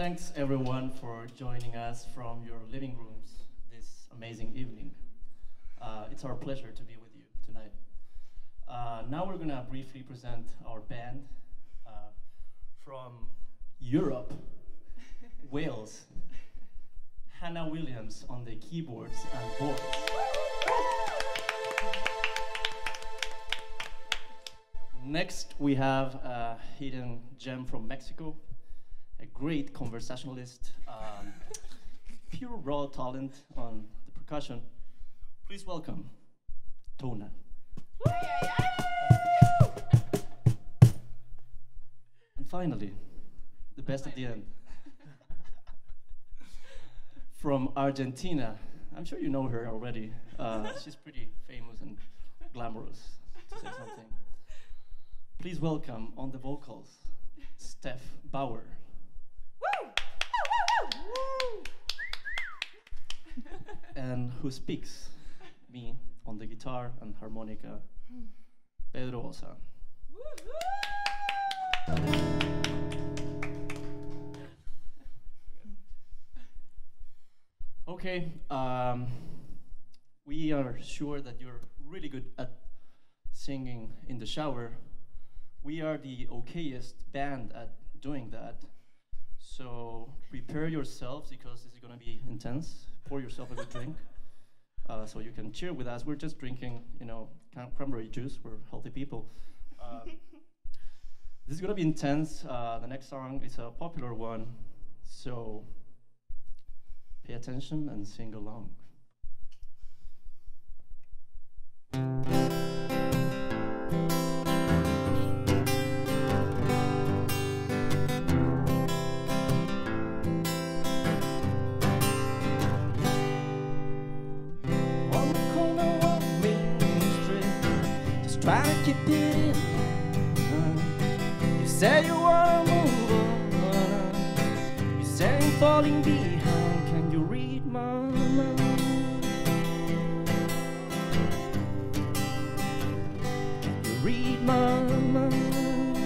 Thanks everyone for joining us from your living rooms this amazing evening. Uh, it's our pleasure to be with you tonight. Uh, now we're gonna briefly present our band uh, from Europe, Wales. Hannah Williams on the keyboards and voice. Next, we have a hidden gem from Mexico, a great conversationalist, um, pure raw talent on the percussion. Please welcome Tona. And finally, the best at the end. From Argentina, I'm sure you know her already. Uh, she's pretty famous and glamorous, to say something. Please welcome on the vocals, Steph Bauer. And who speaks? Me on the guitar and harmonica, Pedro Osa. Okay, um, we are sure that you're really good at singing in the shower. We are the okayest band at doing that. So prepare yourselves because this is going to be intense. Pour yourself a good drink uh, so you can cheer with us. We're just drinking, you know, cranberry juice. We're healthy people. Uh, this is going to be intense. Uh, the next song is a popular one. So pay attention and sing along. Falling behind. Can you read my mind? Can you read my mind?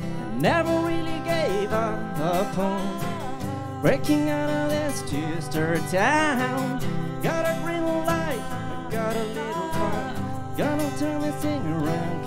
I never really gave up on breaking out of this twister town. Got a green light, I got a little fun. Gonna turn this thing around.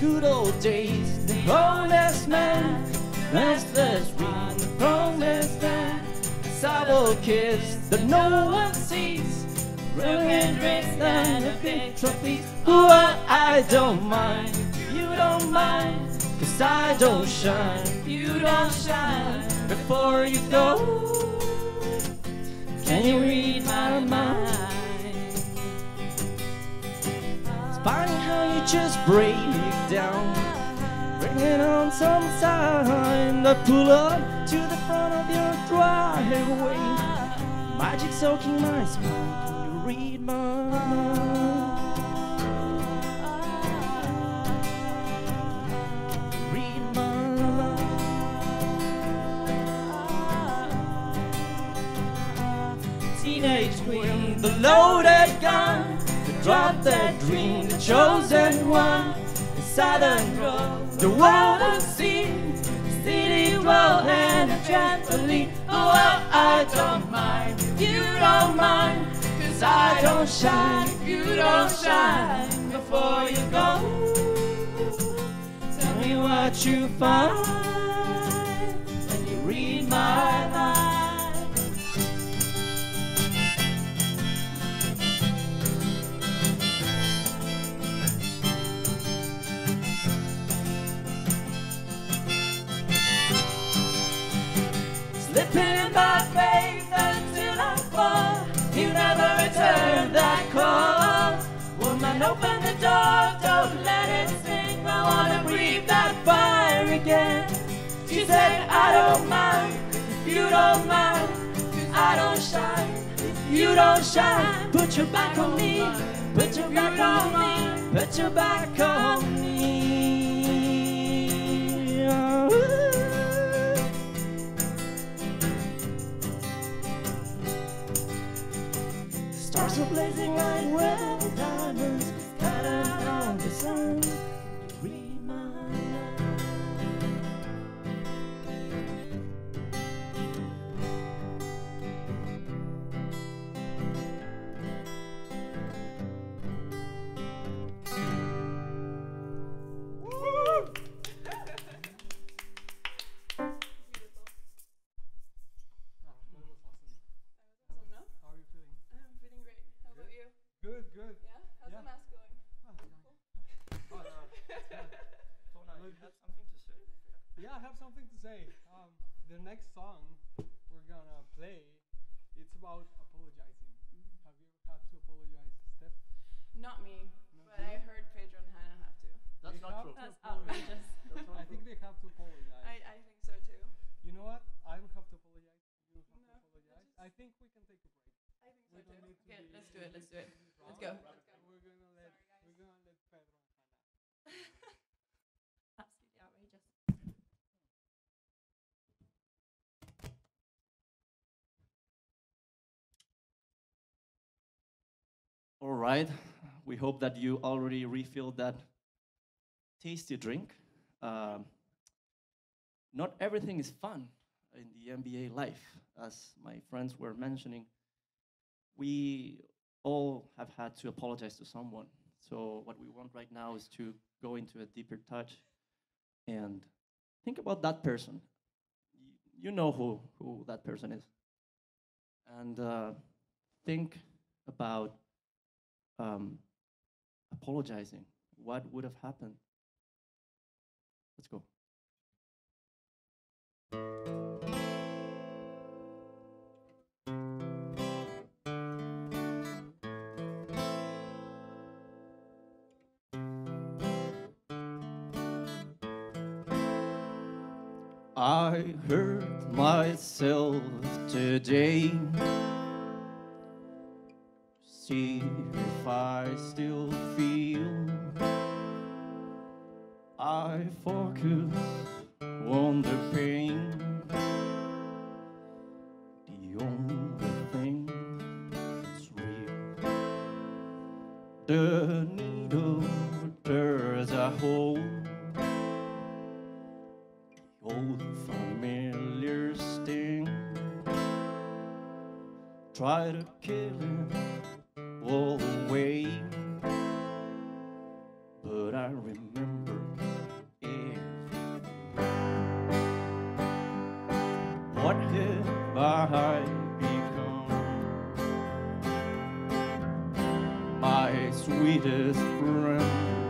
Good old days, the honest man, restless dream, the promised land. Sour kiss that no one sees, rugged drinks and a big trophies. Oh, I don't mind, you don't mind, cause I don't shine, you don't shine before you go. Can you read my mind? It's funny how you just break down. Bringing on some sign that pull up to the front of your driveway. Magic soaking my spine. Can you read my mind? Read my mind. Teenage queen, the loaded gun, the drop that dream, the chosen one, southern road, the water sea, city road and a trampoline. Oh, well, I don't mind, if you don't mind, cause I don't shine, if you don't shine before you go. Tell me what you find when you read my mind. Faith until I fall. You never return that call. Woman, open the door, don't let it sting. I wanna breathe that fire again. She said, I don't mind if you don't mind. I don't shine if you don't shine. Put your back on me, put your back on me, put your back on me. Are blazing like red diamonds, cutting out the sun. Not me, No, but I mm-hmm. heard Pedro and Hannah have to. That's They not true. That's outrageous. That's I think they have to apologize. I, I think so too. you know what? I don't have to apologize. You don't have No, to apologize. I think we can take a break. I think so We don't too. need to Okay, let's do it. Let's do it. Let's go. Let's go. We're gonna let Sorry, guys. we're gonna let Pedro and Hannah. Absolutely outrageous. All right. We hope that you already refilled that tasty drink. Um, not everything is fun in the MBA life, as my friends were mentioning. We all have had to apologize to someone. So, what we want right now is to go into a deeper touch and think about that person. You know who, who that person is. And uh, think about um, apologizing. What would have happened? Let's go. I hurt myself today. See if I still feel. Focus on the pain. The only thing that's real. The needle My sweetest friend.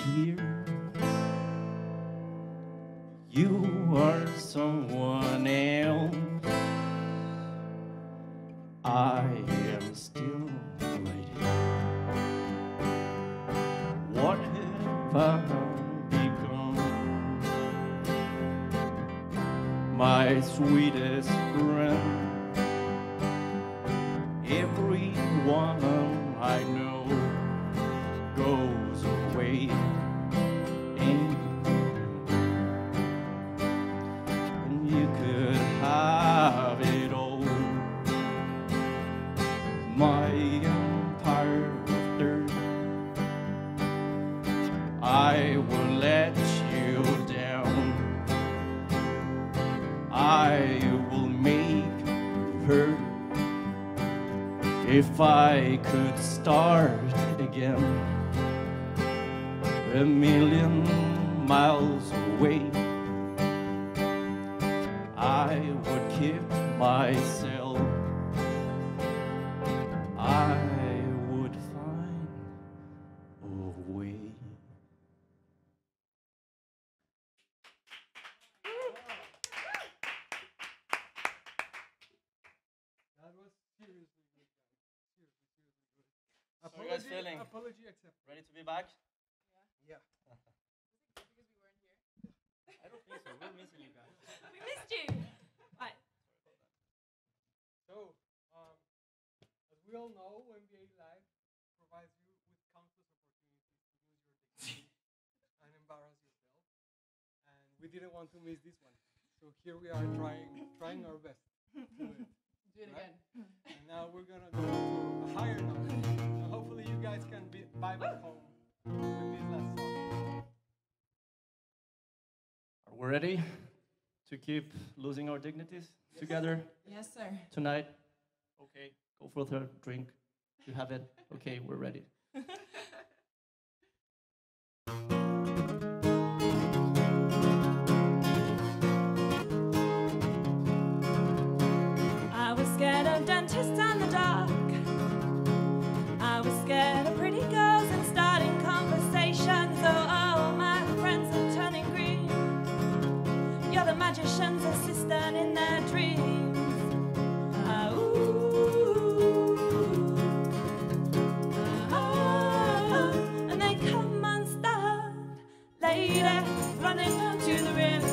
disappear. You are someone else. I am still here. What have I become? My sweetest if I could start again a million miles away, I would keep myself. Back? Yeah. Because we weren't here. I don't think so. We're missing you guys. We missed you. Right. So, um, as we all know, MBA Live provides you with countless opportunities to use your dignity and embarrass yourself. And we didn't want to miss this one. So here we are trying trying our best to do it. Do it Right? again. And now we're gonna go to a higher note. So hopefully you guys can be vibe at home with this last song. Are we ready to keep losing our dignities together Yes, sir. tonight? Okay, go for the drink. You have it. Okay, we're ready. Magician's assistant in their dreams. Ah, ooh. Ah, and they come unstuck. Lady, running to the riverside,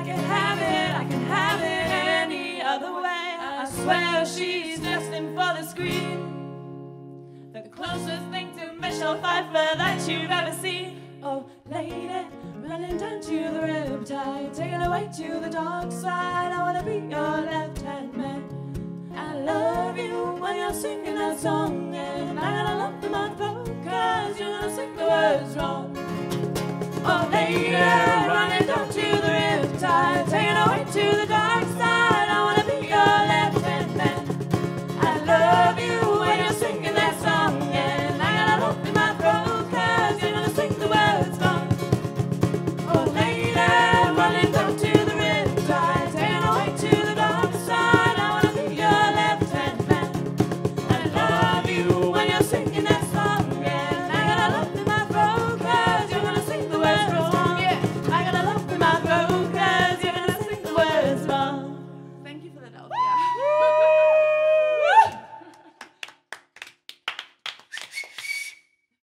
I can have it, I can have it any other way. I swear she's destined for the screen. The closest thing to Michelle Pfeiffer that you've ever seen. Oh, lady, running down to the riptide, taking away to the dark side. I wanna be your left hand man. I love you when you're singing that song, and I got a lump my throat, cause you're gonna sing the words wrong or later, running down to the riptide, taking away to the dark.